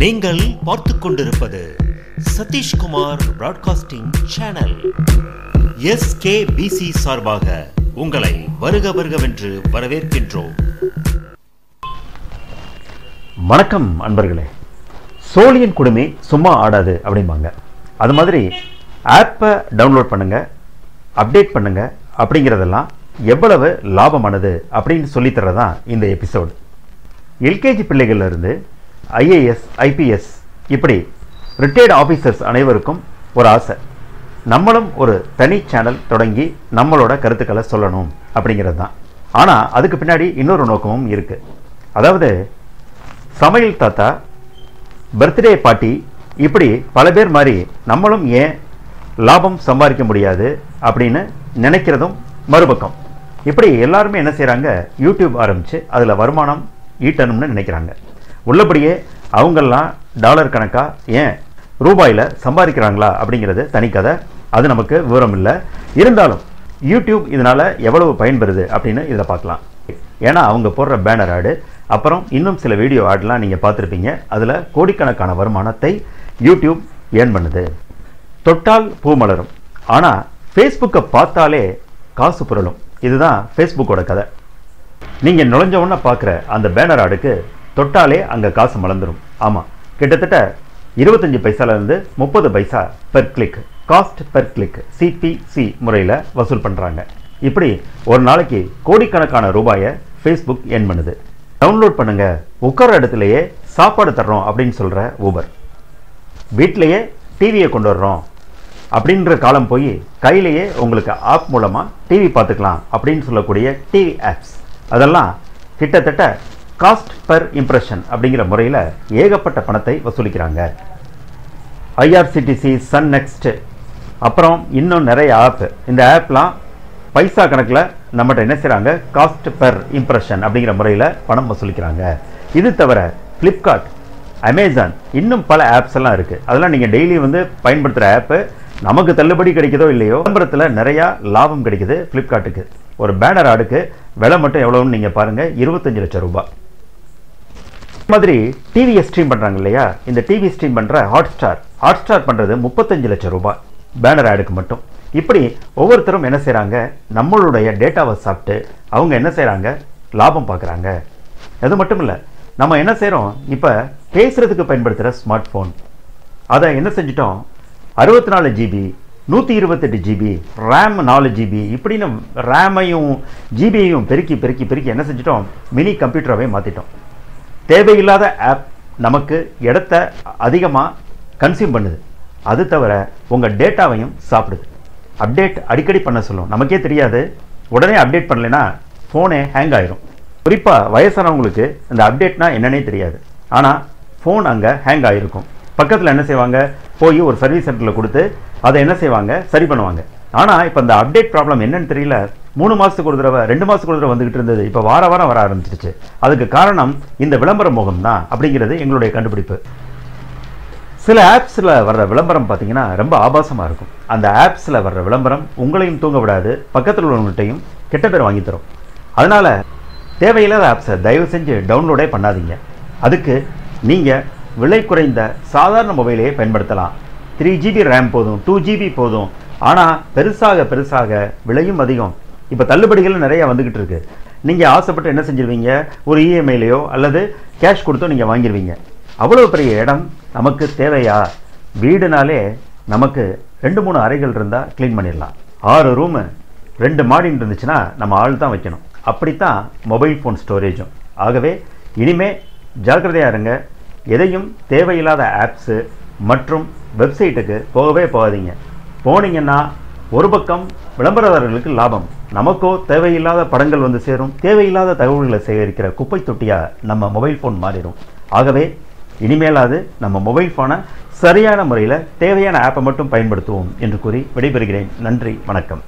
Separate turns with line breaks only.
நீங்கள் பார்த்து கொண்டிருப்பது சதீஷ்குமார் பிராட்காஸ்டிங் சேனல் எஸ்கேபிசி சார்பாக உங்களை வருக வருகவென்று வரவேற்கின்றோம்.
வணக்கம் அன்பர்களே. சோழியன் குடுமி சும்மா ஆடாது அப்படிம்பாங்க. அது மாதிரி ஆப்பை டவுன்லோட் பண்ணுங்க அப்டேட் பண்ணுங்க அப்படிங்கிறதெல்லாம் எவ்வளவு லாபமானது அப்படின்னு சொல்லித்தரதான் இந்த எபிசோடு எல்கேஜி பிள்ளைகள்லேருந்து ஐஏஎஸ் ஐபிஎஸ் இப்படி ரிட்டையர்டு ஆஃபீஸர்ஸ் அனைவருக்கும் ஒரு ஆசை. நம்மளும் ஒரு தனி சேனல் தொடங்கி நம்மளோட கருத்துக்களை சொல்லணும் அப்படிங்கிறது தான். ஆனால் அதுக்கு பின்னாடி இன்னொரு நோக்கமும் இருக்குது அதாவது சமையல் தாத்தா பர்த்டே பார்ட்டி இப்படி பல பேர் மாதிரி நம்மளும் ஏன் லாபம் சம்பாதிக்க முடியாது அப்படின்னு நினைக்கிறதும் மறுபக்கம். இப்படி எல்லாருமே என்ன செய்கிறாங்க யூடியூப் ஆரம்பித்து அதில் வருமானம் ஈட்டணும்னு நினைக்கிறாங்க. உள்ளபடியே அவங்கெல்லாம் டாலர் கணக்கா ஏன் ரூபாயில் சம்பாதிக்கிறாங்களா அப்படிங்கிறது தனிக்கதை அது நமக்கு விவரம் இல்லை. இருந்தாலும் யூடியூப் இதனால் எவ்வளவு பயன்பெறுது அப்படின்னு இதில் பார்க்கலாம். ஏன்னா அவங்க போடுற பேனர் ஆடு அப்புறம் இன்னும் சில வீடியோ ஆட்லாம் நீங்கள் பார்த்துருப்பீங்க. அதில் கோடிக்கணக்கான வருமானத்தை யூடியூப் ஏர்ன் பண்ணுது. தொட்டால் பூ மலரும். ஆனால் ஃபேஸ்புக்கை பார்த்தாலே காசு புரளும். இதுதான் ஃபேஸ்புக்கோட கதை. நீங்கள் நுழைஞ்சவொன்னே பார்க்குற அந்த பேனர் ஆடுக்கு தொட்டாலே அங்கே காசு மலர்ந்துடும் ஆமாம் கிட்டத்தட்ட இருபத்தஞ்சி பைசாலேருந்து முப்பது paisa per click cost per click CPC முறையில் வசூல் பண்ணுறாங்க இப்படி ஒரு நாளைக்கு கோடிக்கணக்கான ரூபாயை ஃபேஸ்புக் என் பண்ணுது. டவுன்லோட் பண்ணுங்க. உட்கார இடத்துலையே சாப்பாடு தர்றோம் அப்படின்னு சொல்கிற ஊபர் வீட்டிலையே டிவியை கொண்டு வர்றோம் அப்படின்ற காலம் போய் கையிலேயே உங்களுக்கு ஆப் மூலமாக டிவி பார்த்துக்கலாம் அப்படின்னு சொல்லக்கூடிய டிவி ஆப்ஸ் அதெல்லாம் கிட்டத்தட்ட காஸ்ட் பர் இம்ப்ரெஷன் அப்படிங்கிற முறையில் ஏகப்பட்ட பணத்தை வசூலிக்கிறாங்க. ஐஆர்சிடிசி சன் நெக்ஸ்ட் அப்புறம் இன்னும் நிறைய ஆப் இந்த ஆப்லாம் பைசா கணக்கில் நம்மகிட்ட என்ன செய்கிறாங்க காஸ்ட் பெர் இம்ப்ரெஷன் அப்படிங்கிற முறையில் பணம் வசூலிக்கிறாங்க. இது தவிர ஃப்ளிப்கார்ட் அமேசான் இன்னும் பல ஆப்ஸ் எல்லாம் இருக்குது அதெல்லாம் நீங்கள் டெய்லி வந்து பயன்படுத்துகிற ஆப்பு நமக்கு தள்ளுபடி கிடைக்குதோ இல்லையோ விளம்பரத்தில் நிறையா லாபம் கிடைக்குது ஃப்ளிப்கார்ட்டுக்கு ஒரு பேனர் ஆடுக்கு விலை மட்டும் எவ்வளோன்னு நீங்கள் பாருங்கள் இருபத்தஞ்சு லட்சம் ரூபாய். மாதிரி டிவியை ஸ்ட்ரீம் பண்ணுறாங்க இல்லையா? இந்த டிவி ஸ்ட்ரீம் பண்ணுற ஹாட் ஸ்டார் ஹாட் ஸ்டார் பண்ணுறது முப்பத்தஞ்சு லட்சம் ரூபாய். பேனர் ஆடுக்கு மட்டும். இப்படி ஒவ்வொருத்தரும் என்ன செய்கிறாங்க நம்மளுடைய டேட்டாவை சாப்பிட்டு அவங்க என்ன செய்கிறாங்க லாபம் பார்க்குறாங்க. அது மட்டும் இல்லை நம்ம என்ன செய்கிறோம் இப்போ பேசுகிறதுக்கு பயன்படுத்துகிற ஸ்மார்ட் ஃபோன் அதை என்ன செஞ்சிட்டோம்? அறுபத்தி நாலு ஜிபி நூற்றி இருபத்தெட்டு ஜிபி ரேம் நாலு ஜிபி இப்படின்னு ரேமையும் ஜிபியையும் பெருக்கி பெருக்கி பெருக்கி என்ன செஞ்சிட்டோம்? மினி கம்ப்யூட்டராகவே மாற்றிட்டோம் தேவையில்லாத ஆப் நமக்கு இடத்த அதிகமாக கன்சியூம் பண்ணுது. அது தவிர உங்கள் டேட்டாவையும் சாப்பிடுது. அப்டேட் அடிக்கடி பண்ண சொல்லும். நமக்கே தெரியாது. உடனே அப்டேட் பண்ணலைன்னா ஃபோனே ஹேங் ஆயிரும். குறிப்பாக வயசானவங்களுக்கு இந்த அப்டேட்னா என்னன்னே தெரியாது. ஆனால் ஃபோன் அங்கே ஹேங் ஆகிருக்கும் பக்கத்தில் என்ன செய்வாங்க? போய் ஒரு சர்வீஸ் சென்டரில் கொடுத்து அதை என்ன செய்வாங்க? சரி பண்ணுவாங்க. ஆனால் இப்போ இந்த அப்டேட் ப்ராப்ளம் என்னன்னு தெரியல. மூணு மாதத்துக்கு ஒரு தடவை ரெண்டு மாதத்துக்கு ஒரு தடவை வந்துகிட்டு இருந்தது. இப்போ வார வாரம் வர ஆரம்பிச்சிருச்சு. அதுக்கு காரணம் இந்த விளம்பர முகம் தான் அப்படிங்கிறது எங்களுடைய கண்டுபிடிப்பு. சில ஆப்ஸில் வர்ற விளம்பரம் பார்த்தீங்கன்னா ரொம்ப ஆபாசமாக இருக்கும். அந்த ஆப்ஸில் வர்ற விளம்பரம் உங்களையும் தூங்க விடாது பக்கத்தில் உள்ளவங்கள்ட்டையும் கெட்ட பேர் வாங்கி தரும். அதனால் தேவையில்லாத ஆப்ஸை தயவு செஞ்சு டவுன்லோடே பண்ணாதீங்க. அதுக்கு நீங்கள் விலை குறைந்த சாதாரண மொபைலையே பயன்படுத்தலாம். த்ரீ ஜிபி ரேம் போதும் டூ ஜிபி போதும். ஆனால் பெருசாக பெருசாக விலையும் அதிகம். இப்போ தள்ளுபடிகள் நிறையா வந்துக்கிட்டு இருக்கு. நீங்கள் ஆசைப்பட்டு என்ன செஞ்சிருவீங்க? ஒரு இஎம்ஐலையோ அல்லது கேஷ் கொடுத்தோ நீங்கள் வாங்கிடுவீங்க அவ்வளோ பெரிய இடம் நமக்கு தேவையா? வீடுனாலே நமக்கு ரெண்டு மூணு அறைகள் இருந்தால் க்ளீன் பண்ணிடலாம். ஆறு ரூமு ரெண்டு மாடின்னு இருந்துச்சுன்னா நம்ம ஆள் தான் வைக்கணும். அப்படித்தான் மொபைல் ஃபோன் ஸ்டோரேஜும் ஆகவே இனிமே ஜாக்கிரதையாக இருங்க. எதையும் தேவையில்லாத ஆப்ஸு மற்றும் வெப்சைட்டுக்கு போகவே போகாதீங்க. போனீங்கன்னா ஒரு பக்கம் விளம்பரதாரர்களுக்கு லாபம். நமக்கோ தேவையில்லாத படங்கள் வந்து சேரும் தேவையில்லாத தகவல்களை சேகரிக்கிற குப்பை தொட்டியாக நம்ம மொபைல் ஃபோன் மாறிடும். ஆகவே இனிமேலாவது நம்ம மொபைல் ஃபோனை சரியான முறையில் தேவையான ஆப்பை மட்டும் பயன்படுத்துவோம் என்று கூறி விடைபெறுகிறேன். நன்றி வணக்கம்.